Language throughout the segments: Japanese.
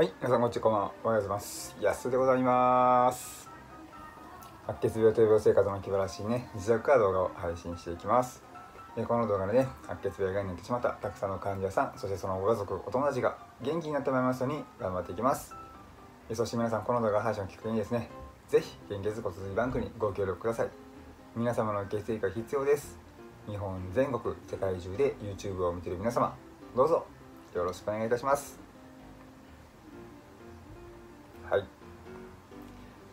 はい、皆さんこんにちは、こんばんは。おはようございます。安でございます。白血病と病生活の気晴らしいね、自宅から動画を配信していきます。えこの動画でね、白血病がになってしまったたくさんの患者さん、そしてそのご家族、お友達が元気になってもらいますように頑張っていきます。えそして皆さん、この動画配信をきっかけにですね、ぜひ、献血骨髄バンクにご協力ください。皆様の血液が必要です。日本全国、世界中で YouTube を見ている皆様、どうぞよろしくお願いいたします。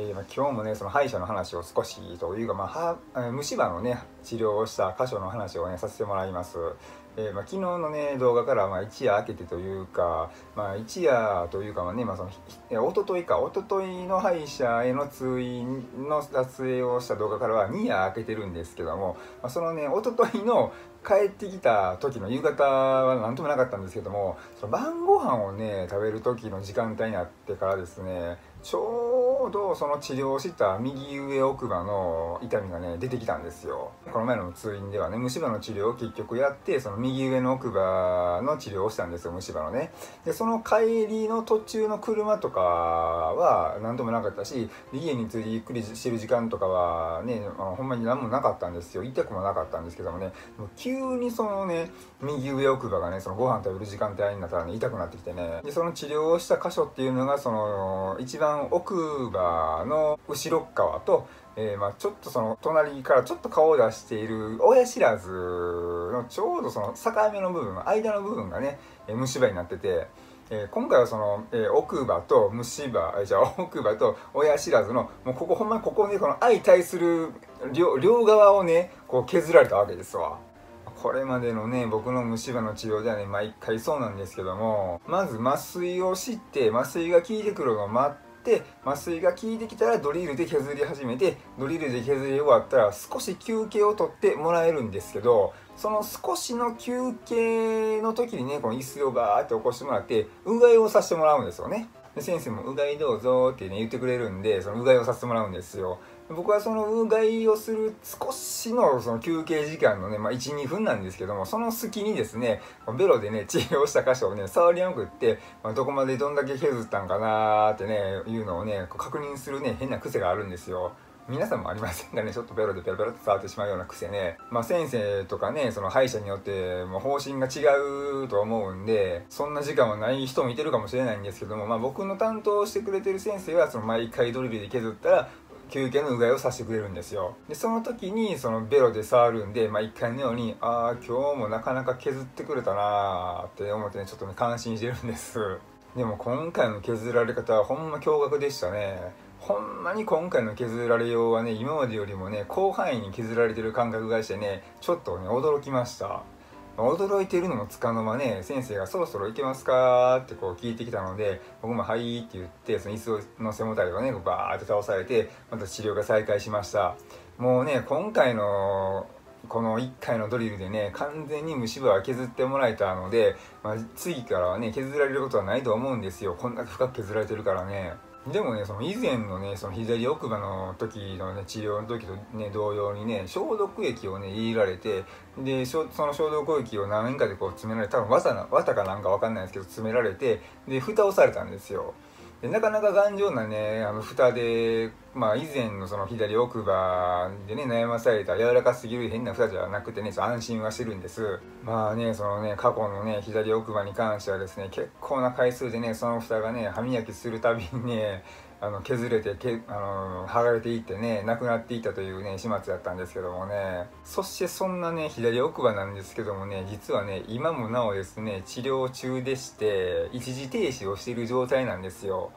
えー、今日もねその歯医者の話を少しというか、まあ、歯虫歯のね治療をした箇所の話をねさせてもらいます、えーまあ、昨日のね動画からまあ一夜明けてというか、まあ、一夜というかはね、まあ、そのひいや一昨日か一昨日の歯医者への通院の撮影をした動画からは2夜明けてるんですけども、まあ、そのね一昨日の帰ってきた時の夕方は何ともなかったんですけどもその晩ご飯をね食べる時の時間帯になってからですねちょうその治療した右上奥歯の痛みがね出てきたんですよ。この前の通院ではね虫歯の治療を結局やってその右上の奥歯の治療をしたんですよ虫歯のね。でその帰りの途中の車とかは何ともなかったし家に着いてゆっくりしてる時間とかはねあのほんまに何もなかったんですよ。痛くもなかったんですけどもね。もう急にそのね右上奥歯がねそのご飯食べる時間帯になったらね痛くなってきてね。でその治療をした箇所っていうのがその一番奥歯の後ろ側と、えーまあ、ちょっとその隣からちょっと顔を出している親知らずのちょうどその境目の部分間の部分がねえー虫歯になってて。えー今回はその、えー奥歯と虫歯じゃあ奥歯と親知らずのもうここほんまにここねこの相対する両側をねこう削られたわけですわこれまでのね僕の虫歯の治療ではね毎回そうなんですけどもまず麻酔をして麻酔が効いてくるのを待って麻酔が効いてきたらドリルで削り始めてドリルで削り終わったら少し休憩を取ってもらえるんですけどその少しの休憩の時にねこの椅子をバーって起こしてもらってうがいをさせてもらうんですよね。で先生もうがいどうぞってね言ってくれるんでそのうがいをさせてもらうんですよ。僕はそのうがいをする少しのその休憩時間のね、まあ、12分なんですけどもその隙にですねベロでね治療した箇所をね触りまくって、まあ、どこまでどんだけ削ったんかなーってねいうのをね確認するね変な癖があるんですよ。皆さんもありませんかね？ちょっとベロでペロペロって触ってしまうような癖ね。まあ先生とかねその歯医者によってもう方針が違うと思うんでそんな時間はない人もいてるかもしれないんですけどもまあ僕の担当してくれてる先生はその毎回ドリルで削ったら休憩のうがいをさせてくれるんですよ。でその時にそのベロで触るんで、まあ、一回のようにああ今日もなかなか削ってくれたなーって思ってねちょっとね感心してるんです。でも今回の削られ方はほんま驚愕でしたね。ほんまに今回の削られようはね今までよりもね広範囲に削られてる感覚がしてねちょっとね驚きました。驚いてるのもつかの間ね先生が「そろそろ行けますか?」ってこう聞いてきたので僕も「はい」って言ってその椅子の背もたれをねバーって倒されてまた治療が再開しました。もうね今回のこの1回のドリルでね完全に虫歯は削ってもらえたので、まあ、次からはね削られることはないと思うんですよ。こんだけ深く削られてるからね。でもねその以前のねその左奥歯の時のね治療の時とね同様にね消毒液をね入れられてでその消毒液を何年かでこう詰められて多分綿な綿かなんか分かんないですけど詰められてで蓋をされたんですよ。でなかなか頑丈なねあの蓋でまあ以前のその左奥歯でね悩まされた柔らかすぎる変な蓋じゃなくてねちょっと安心はしてるんです。まあねそのね過去のね左奥歯に関してはですね結構な回数でねその蓋がね歯磨きするたびにねあの削れてけあの剥がれていってねなくなっていたというね始末だったんですけどもね。そしてそんなね左奥歯なんですけどもね実はね今もなおですね治療中でして一時停止をしている状態なんですよ。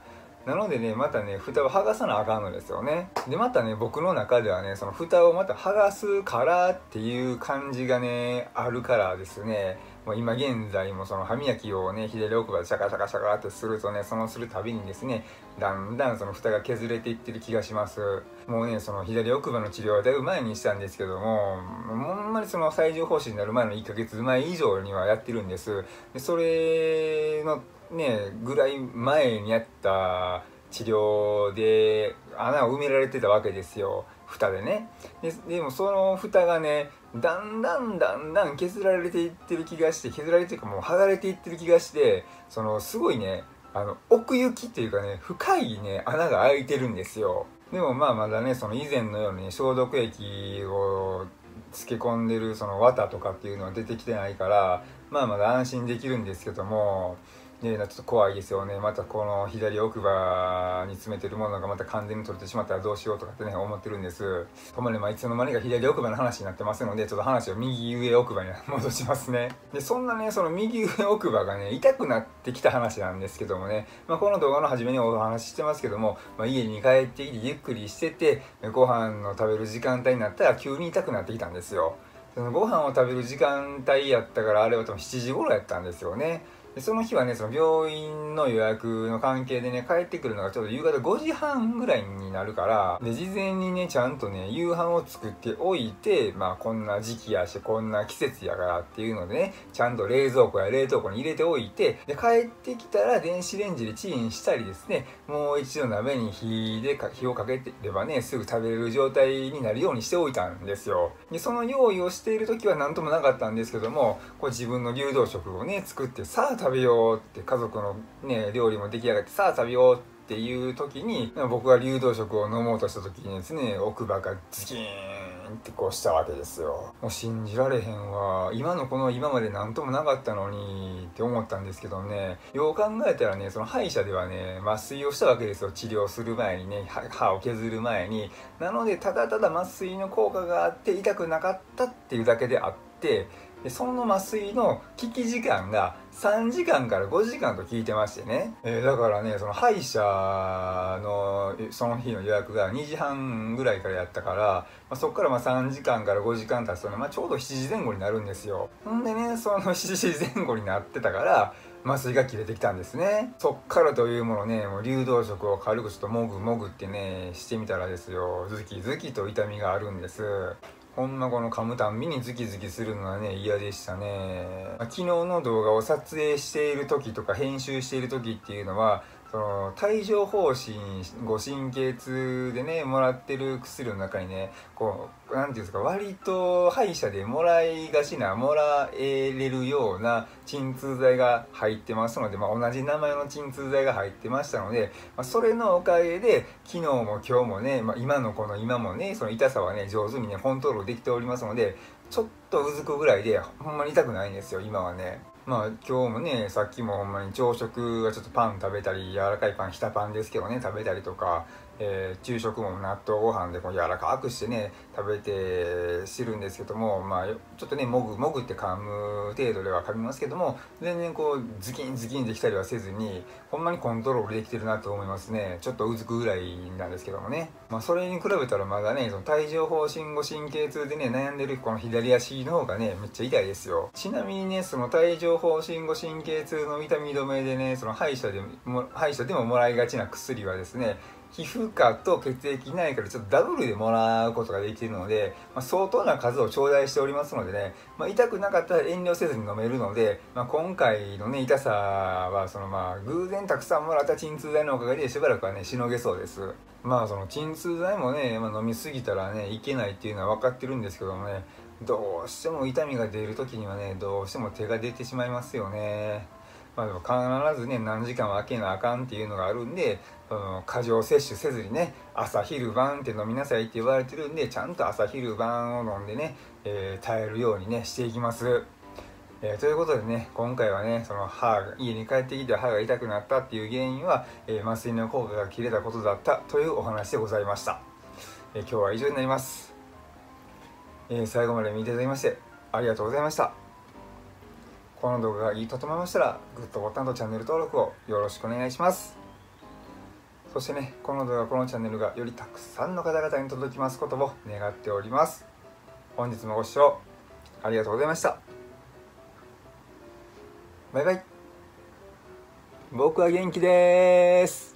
なのでねまたね蓋を剥がさなあかんのですよね。でまたね僕の中ではねその蓋をまた剥がすからっていう感じがねあるからですね。もう今現在もその歯磨きをね左奥歯でシャカシャカシャカってするとねそのするたびにですねだんだんその蓋が削れていってる気がします。もうねその左奥歯の治療はだいぶ前にしたんですけどもほんまにその最重方針になる前の1ヶ月前以上にはやってるんです。でそれのねぐらい前にやった治療で穴を埋められてたわけですよ。蓋でね。ででもその蓋がねだんだんだんだん削られていってる気がして削られてるかもう剥がれていってる気がしてそのすごいねあの奥行きっていうかね深いね穴が開いてるんですよ。でもまあまだねその以前のように、消毒液を漬け込んでるその綿とかっていうのは出てきてないからまあまだ安心できるんですけどもね、ちょっと怖いですよね。またこの左奥歯に詰めてるものがまた完全に取れてしまったらどうしようとかってね思ってるんです。ともにまあいつの間にか左奥歯の話になってますのでちょっと話を右上奥歯に 戻しますね。でそんなねその右上奥歯がね痛くなってきた話なんですけどもね、まあ、この動画の初めにお話ししてますけども、まあ、家に帰ってきてゆっくりしててご飯の食べる時間帯になったら急に痛くなってきたんですよ。そのご飯を食べる時間帯やったからあれは多分7時頃やったんですよね。でその日はねその病院の予約の関係でね帰ってくるのがちょうど夕方5時半ぐらいになるからで事前にねちゃんとね夕飯を作っておいてまあこんな時期やしこんな季節やからっていうのでねちゃんと冷蔵庫や冷凍庫に入れておいてで帰ってきたら電子レンジでチンしたりですねもう一度鍋に火で火をかけてればねすぐ食べれる状態になるようにしておいたんですよ。でその用意をしている時は何ともなかったんですけどもこれ自分の流動食をね作ってさあ食べようって家族のね料理も出来上がってさあ食べようっていう時に僕が流動食を飲もうとした時にですね奥歯がズキーンってこうしたわけですよ。もう信じられへんわ。今のこの今まで何ともなかったのにって思ったんですけどね。よう考えたらねその歯医者ではね麻酔をしたわけですよ。治療する前にね歯を削る前に。なのでただただ麻酔の効果があって痛くなかったっていうだけであってでその麻酔の効き時間が3時間から5時間と聞いてましてね、えー、だからねその歯医者のその日の予約が2時半ぐらいからやったから、まあ、そこからま3時間から5時間経つとね、まあ、ちょうど7時前後になるんですよ。ほんでねその7時前後になってたから麻酔が切れてきたんですね。そっからというものねもう流動食を軽くちょっともぐもぐってねしてみたらですよ。ズキズキと痛みがあるんです。ほんまこの噛むたんびにズキズキするのはね嫌でしたね。昨日の動画を撮影している時とか編集している時っていうのはその帯状疱疹ご神経痛でねもらってる薬の中にねこう何ていうんですか割と歯医者でもらいがちなもらえれるような鎮痛剤が入ってますので、まあ、同じ名前の鎮痛剤が入ってましたので、まあ、それのおかげで昨日も今日もね、まあ、今のこの今もねその痛さはね上手にねコントロールできておりますのでちょっとうずくぐらいでほんまに痛くないんですよ今はね。まあ今日もねさっきもほんまに朝食はちょっとパン食べたり柔らかいパンひたパンですけどね食べたりとかえー、昼食も納豆ご飯でこう柔らかくしてね食べてしてるんですけどもまあちょっとねもぐもぐって噛む程度では噛みますけども全然こうズキンズキンできたりはせずにほんまにコントロールできてるなと思いますね。ちょっとうずくぐらいなんですけどもね。まあそれに比べたらまだねその帯状疱疹後神経痛でね悩んでるこの左足の方がねめっちゃ痛いですよ。ちなみにねその帯状疱疹後神経痛の痛み止めでねその歯医者でも歯医者でももらいがちな薬はですね皮膚科と血液内科でちょっとダブルでもらうことができるので、まあ、相当な数を頂戴しておりますのでね、まあ、痛くなかったら遠慮せずに飲めるので、まあ、今回のね痛さはそのまあ偶然たくさんもらった鎮痛剤のおかげでしばらくはねしのげそうです。まあその鎮痛剤もね、まあ、飲みすぎたらねいけないっていうのは分かってるんですけどもねどうしても痛みが出る時にはねどうしても手が出てしまいますよね。まあ、でも必ずね何時間は空けなあかんっていうのがあるんで過剰摂取せずにね朝昼晩って飲みなさいって言われてるんでちゃんと朝昼晩を飲んでね、えー、耐えるようにねしていきます。えー、ということでね今回はねその歯家に帰ってきて歯が痛くなったっていう原因は、えー、麻酔の効果が切れたことだったというお話でございました、えー、今日は以上になります、え最後まで見ていただきましてありがとうございました。この動画がいいと思いましたらグッドボタンとチャンネル登録をよろしくお願いします。そしてねこの動画このチャンネルがよりたくさんの方々に届きますことを願っております。本日もご視聴ありがとうございました。バイバイ。僕は元気です。